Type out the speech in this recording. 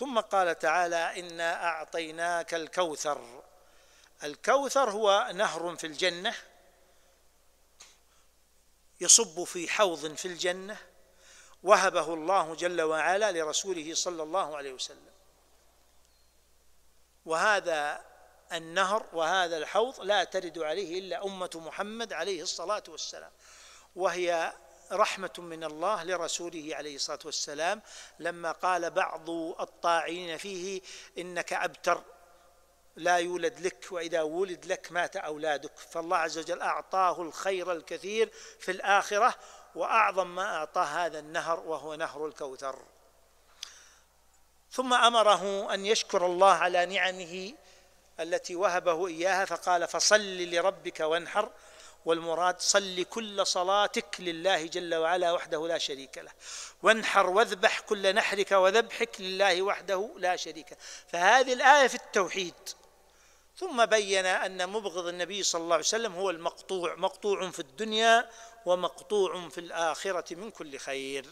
ثم قال تعالى إنا أعطيناك الكوثر. الكوثر هو نهر في الجنة يصب في حوض في الجنة وهبه الله جل وعلا لرسوله صلى الله عليه وسلم. وهذا النهر وهذا الحوض لا ترد عليه إلا أمة محمد عليه الصلاة والسلام. وهي رحمة من الله لرسوله عليه الصلاة والسلام لما قال بعض الطاعنين فيه إنك أبتر لا يولد لك وإذا ولد لك مات أولادك. فالله عز وجل أعطاه الخير الكثير في الآخرة وأعظم ما أعطاه هذا النهر وهو نهر الكوثر. ثم أمره أن يشكر الله على نعمه التي وهبه إياها فقال فصل لربك وانحر والمراد صل كل صلاتك لله جل وعلا وحده لا شريك له. وانحر واذبح كل نحرك وذبحك لله وحده لا شريك له. فهذه الآية في التوحيد. ثم بين أن مبغض النبي صلى الله عليه وسلم هو المقطوع. مقطوع في الدنيا ومقطوع في الآخرة من كل خير.